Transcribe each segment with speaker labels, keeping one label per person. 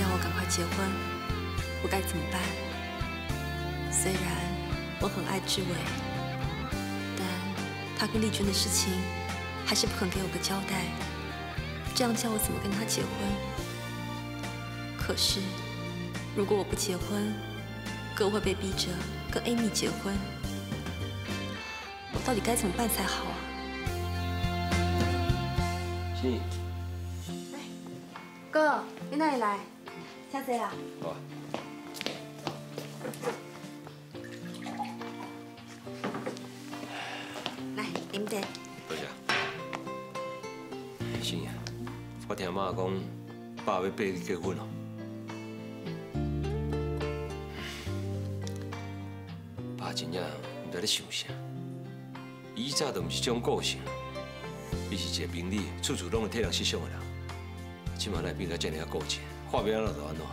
Speaker 1: 要我赶快结婚，我该怎么办？虽然我很爱志伟，但他跟丽娟的事情还是不肯给我个交代，这样叫我怎么跟他结婚？可是如果我不结婚，哥会被逼着跟 Amy 结婚，我到底该怎么办才好啊？
Speaker 2: 心怡，
Speaker 1: 哥，你哪里来？下谁啊？
Speaker 2: 好啊。
Speaker 1: 来，饮茶。
Speaker 2: 多谢。心怡，我听妈讲，爸要逼你结婚哦。爸真正唔知咧想啥，以早都唔是这种个性，伊是一个明理，处处拢会替人设想的人。今晚来变到这样个个性，话要安怎就安怎。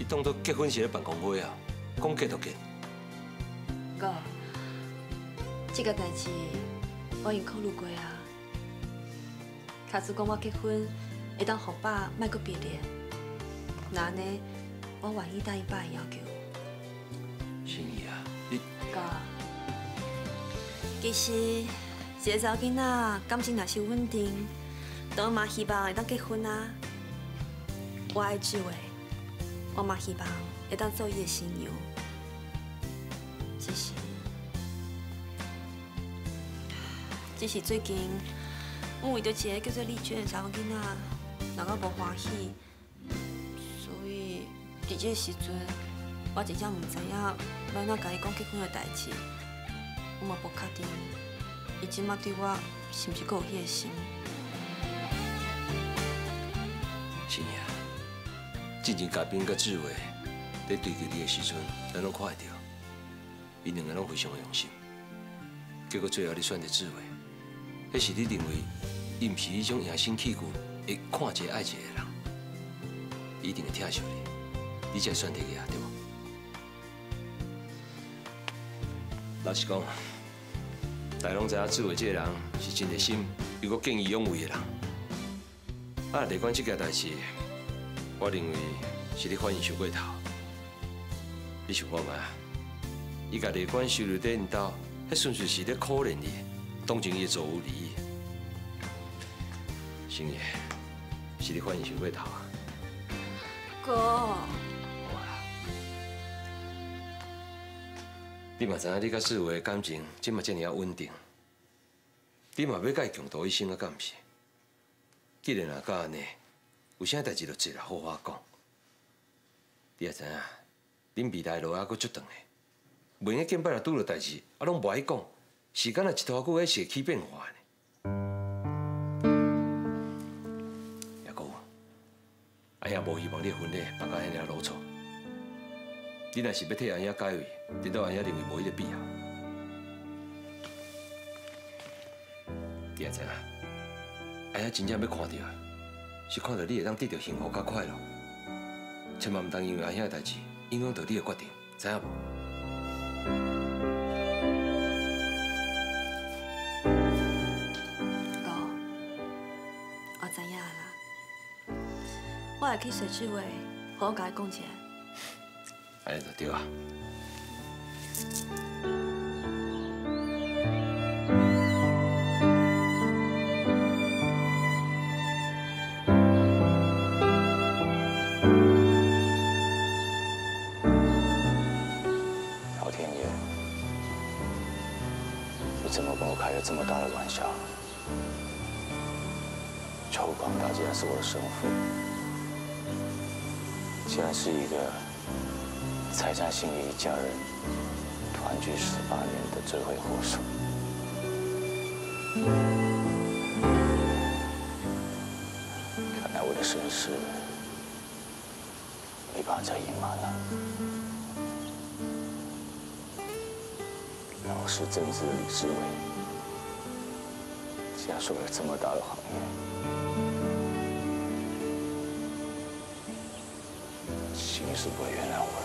Speaker 2: 伊当作结婚是咧办公会啊，讲结就结。
Speaker 1: 哥，这个代志我已经考虑过啊。卡子讲我结婚会当互爸卖个别恋，那呢，我愿意答应爸的要求。
Speaker 2: 心怡啊，你
Speaker 1: 哥，其实一个查某囡仔感情若是稳定，当然嘛希望会当结婚啊。我爱志伟，我嘛希望会当做伊的新娘。只是，只是最近我为着一个叫做丽娟的查某囡仔，让我无欢喜，所以伫这个时阵，我真正唔知影要安怎甲伊讲结婚的代志，我嘛无确定，伊即马对我是毋是阁有迄个心。
Speaker 2: 心怡啊，进前嘉宾甲志伟在追求你的时阵，咱拢看会到，因两个拢非常的用心。结果最后你选择志伟，那是你认为伊毋是迄种野心气骨会看一个爱一个的人，一定会疼惜你，你才选择伊啊，对无？老实讲，大家拢知影志伟这个人是真热心又搁见义勇为的人。啊，立管这件代志，我认为是你反应想过头。你想看吗？伊甲立管收入在因兜，迄纯粹是咧可怜你，当成伊做无利益。星爷，是你反应想过头啊！
Speaker 1: 哥，
Speaker 2: 你嘛知影你甲志伟的感情，即嘛遮尔啊稳定，你嘛要甲伊共度一生啊，敢毋是？既然啊，甲安尼，有啥代志就坐来好好讲。你也知影，恁未来路还阁足长的，袂用见摆若拄着代志，啊，拢无爱讲，时间若一拖久，还是会起变化呢。也讲，阿兄无希望你婚礼办到遐尔啰嗦。你若是要替阿兄解围，等到阿兄认为无迄个必要。你也知影。阿兄真正要看到，是看到你会当得到幸福甲快乐，千万唔当因为阿兄的代志影响到你的决定，知影无？
Speaker 1: 哥，我知影啦，我会去找志伟，好好甲伊讲一下。
Speaker 2: 安尼就对啊。
Speaker 3: 开这么大的玩笑？仇广大竟然是我的生父，竟然是一个财产心仪一家人团聚十八年的罪魁祸首。看来我的身世没办法再隐瞒了。老实正直的李志伟，竟然了这么大的行业，心是不会原谅我的。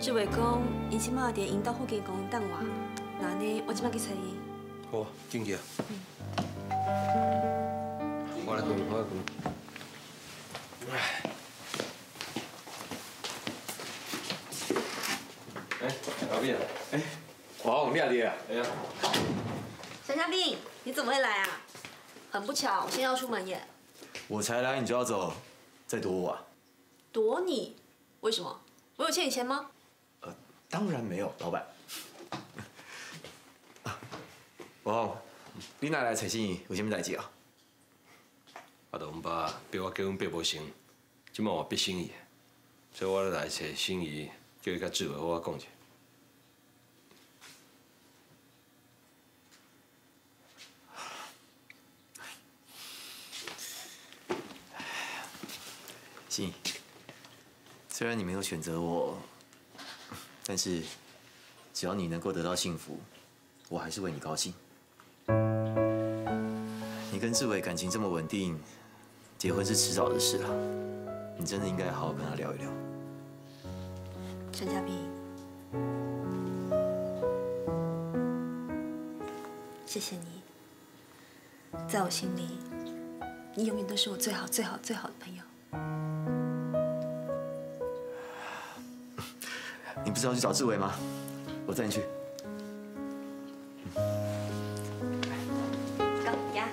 Speaker 1: 这位公。伊即马伫引导附近公园等我，那呢，我即马去找伊。
Speaker 2: 好，进去啊。我来滚，我来滚。哎，老毕啊，
Speaker 4: 哎，王，你阿弟啊？
Speaker 2: 哎呀，
Speaker 1: 陈家斌，你怎么会来啊？很不巧，我现在要出门耶。
Speaker 4: 我才来你就要走，在躲我啊？
Speaker 1: 躲你？为什么？我有欠你钱吗？
Speaker 4: 呃，当然没有，老板。哦，你哪来找心怡？有啥物代志啊？
Speaker 2: 阿东爸逼我结婚逼无成，即摆我逼心仪，所以我来找心仪，叫伊甲志伟好好讲一下。
Speaker 4: 心怡，虽然你没有选择我，但是只要你能够得到幸福，我还是为你高兴。你跟志伟感情这么稳定，结婚是迟早的事了。你真的应该好好跟他聊一聊。
Speaker 1: 陈家斌，谢谢你，在我心里，你永远都是我最好、最好、最好的朋友。
Speaker 4: 不是要去找志伟吗？我载你去。
Speaker 1: 高呀。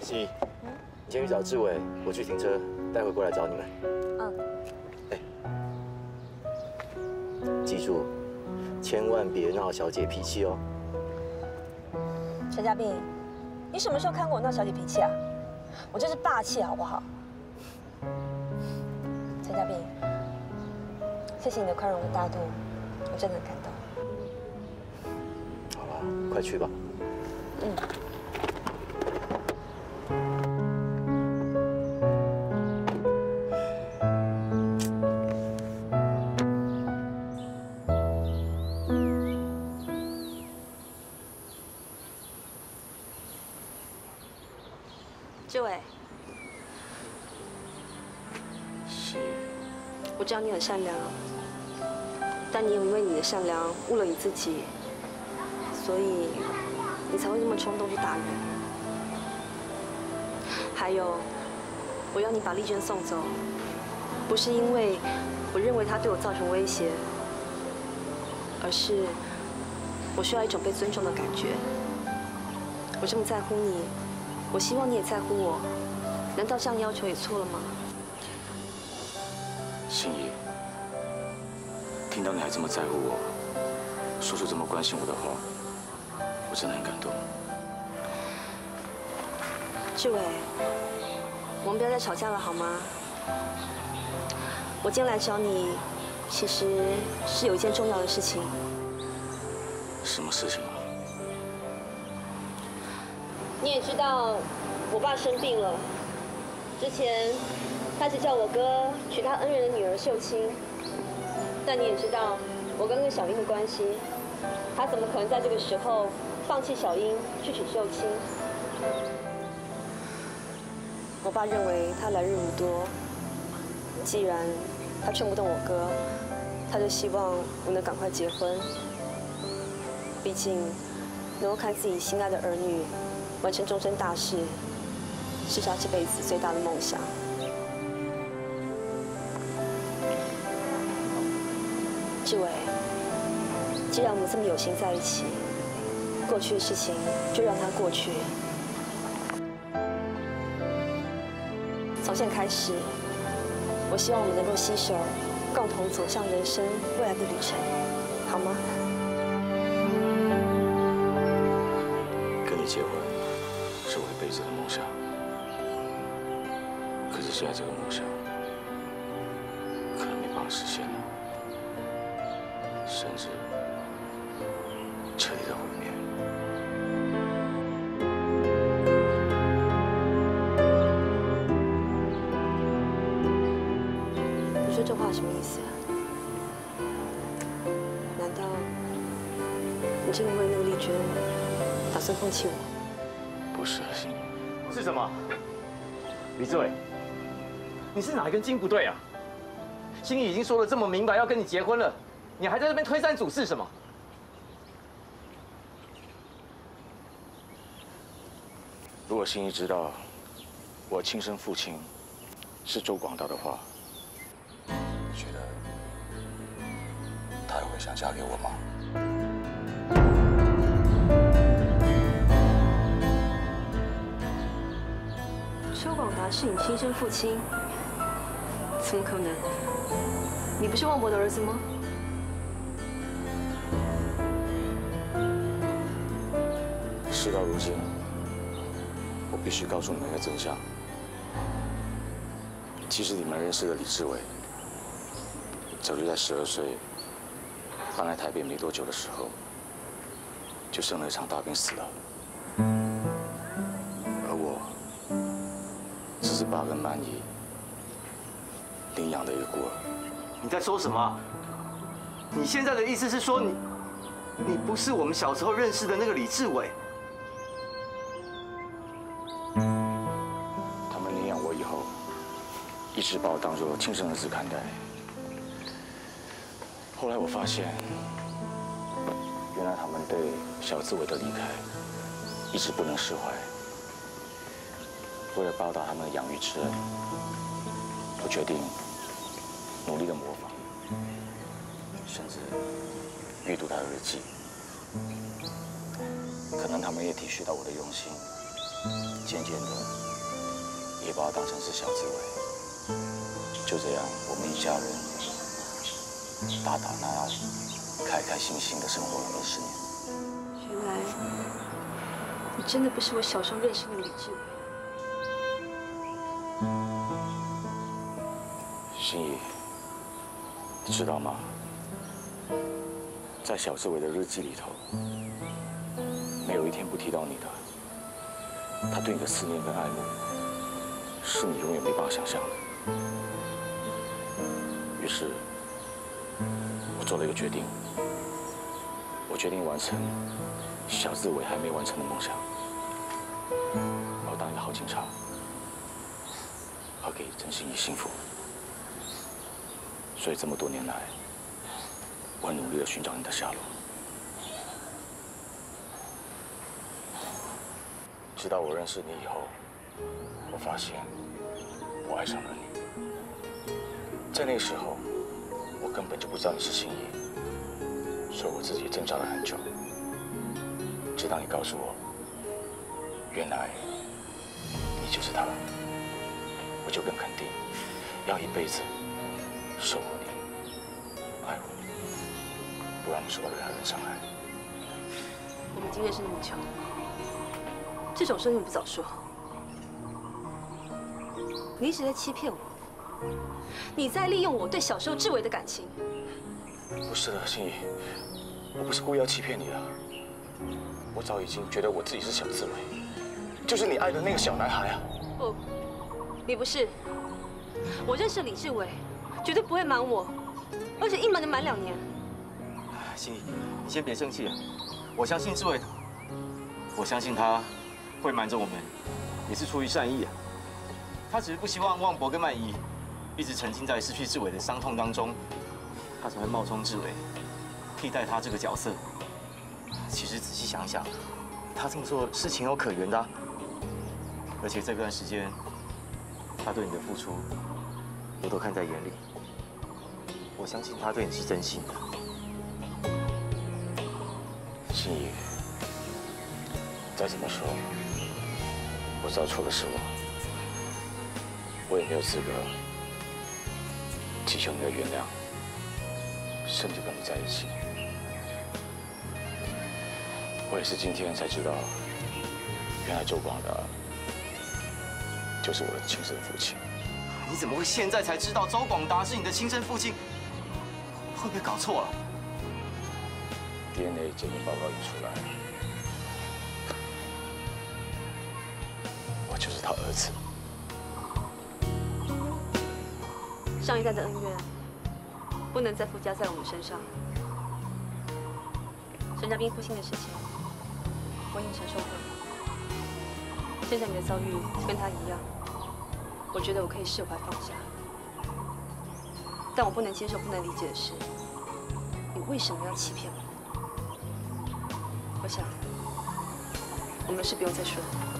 Speaker 4: 心怡，你先去找志伟，我去停车，待会过来找你们。
Speaker 1: 嗯。
Speaker 4: 哎，记住，千万别闹小姐脾气哦。
Speaker 1: 陈家斌，你什么时候看过我闹小姐脾气啊？我就是霸气，好不好？陈家斌，谢谢你的宽容和大度，我真的很感动。
Speaker 4: 好了，快去吧。
Speaker 1: 嗯。对，
Speaker 3: 是，
Speaker 1: 我知道你很善良，但你也因为你的善良误了你自己，所以你才会这么冲动去打人。还有，我要你把丽娟送走，不是因为我认为她对我造成威胁，而是我需要一种被尊重的感觉。我这么在乎你，我希望你也在乎我，难道这样要求也错了吗？
Speaker 3: 心怡，听到你还这么在乎我，说出这么关心我的话，我真的很感动。
Speaker 1: 志伟，我们不要再吵架了好吗？我今天来找你，其实是有一件重要的事情。
Speaker 3: 什么事情啊？
Speaker 1: 你也知道，我爸生病了，之前他是叫我哥娶他恩人的女儿秀清，但你也知道，我跟跟小英的关系，他怎么可能在这个时候放弃小英去娶秀清？我爸认为他来日无多，既然他劝不动我哥，他就希望我能赶快结婚。毕竟，能够看自己心爱的儿女完成终身大事，是他这辈子最大的梦想。志伟，既然我们这么有心在一起，过去的事情就让它过去。从现在开始，我希望我们能够携手，共同走向人生未来的旅程，好吗？
Speaker 3: 跟你结婚辈子的梦想，可是现在这个梦想可能没办法实现了，甚至彻底的毁灭。
Speaker 1: 你说这话什么意思啊？难道你真的为那个丽娟打算放弃我？
Speaker 3: 不是。
Speaker 5: 是什么？李志伟，你是哪一根筋不对啊？心怡已经说了这么明白要跟你结婚了，你还在这边推三阻四什么？
Speaker 3: 如果心怡知道我亲生父亲是周广达的话，
Speaker 6: 你觉得她还会想嫁给我吗？
Speaker 1: 周广达是你亲生父亲？怎么可能？你不是旺博的儿子吗？
Speaker 3: 事到如今，我必须告诉你们一个真相。其实你们认识的李志伟，早就在十二岁搬来台北没多久的时候，就生了一场大病死了。是爸跟曼怡领养的一个孤儿。
Speaker 5: 你在说什么？你现在的意思是说你，你不是我们小时候认识的那个李志伟？
Speaker 3: 他们领养我以后，一直把我当做亲生儿子看待。后来我发现，原来他们对小志伟的离开一直不能释怀。为了报答他们的养育之恩，我决定努力的模仿，甚至阅读他的日记。可能他们也体恤到我的用心，渐渐的。也把我当成是小志伟。就这样，我们一家人打打闹闹，开开心心的生活了二十年。
Speaker 1: 原来你真的不是我小时候认识的李志伟。
Speaker 3: 心怡，你知道吗？在小志伟的日记里头，没有一天不提到你的。他对你的思念跟爱慕，是你永远没办法想象的。于是，我做了一个决定，我决定完成小志伟还没完成的梦想。我要当一个好警察，要给陈心怡幸福。所以这么多年来，我努力的寻找你的下落。直到我认识你以后，我发现我爱上了你。在那时候，我根本就不知道你是心怡，所以我自己挣扎了很久。直到你告诉我，原来你就是他，我就更肯定要一辈子守护受到任何人伤害。
Speaker 1: 我们已经认识那么久，这种事你不早说。你一直在欺骗我，你在利用我对小时候志伟的感情。
Speaker 3: 不是的，心怡，我不是故意要欺骗你的。我早已经觉得我自己是小志伟，就是你爱的那个小男孩啊。
Speaker 1: 不，你不是。我认识李志伟，绝对不会瞒我，而且一瞒就瞒两年。
Speaker 5: 心怡，你先别生气啊！我相信志伟，我相信他会瞒着我们，也是出于善意啊。他只是不希望旺博跟曼怡一直沉浸在失去志伟的伤痛当中，他才会冒充志伟，替代他这个角色。其实仔细想想，他这么做是情有可原的。而且这段时间，他对你的付出，我都看在眼里。我相信他对你是真心的。
Speaker 3: 心怡，再怎么说，我知道错的是我，我也没有资格祈求你的原谅，甚至跟你在一起。我也是今天才知道，原来周广达就是我的亲生父亲。
Speaker 5: 你怎么会现在才知道周广达是你的亲生父亲？会不会搞错了？
Speaker 3: DNA 鉴定报告一出来，我就是他儿子。
Speaker 1: 上一代的恩怨不能再附加在我们身上。沈家斌父亲的事情，我已经承受过了。现在你的遭遇跟他一样，我觉得我可以释怀放下。但我不能接受、不能理解的是，你为什么要欺骗我？我想。我们是不用再说了。